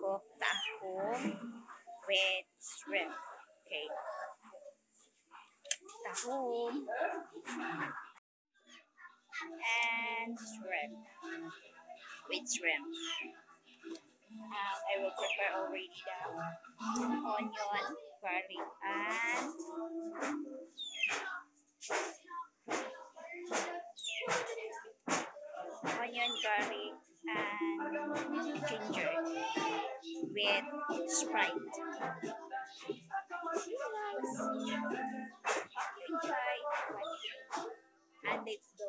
tahong with shrimp. Okay. Tahong and shrimp with shrimp. Um, I will prepare already the onion, garlic, and onion, garlic, and ginger with Sprite. See you guys. Enjoy. And let's go.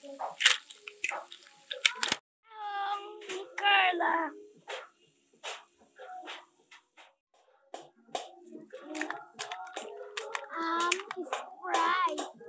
With Um, Sprite. Uh,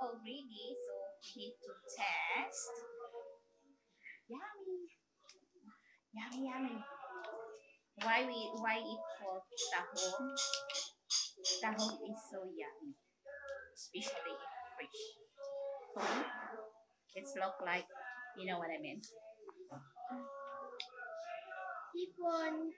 already, so we need to test. Yummy, yummy, yummy. Why we why it called tahong? Tahong is so yummy, especially fresh. It's look like you know what I mean. Hipon.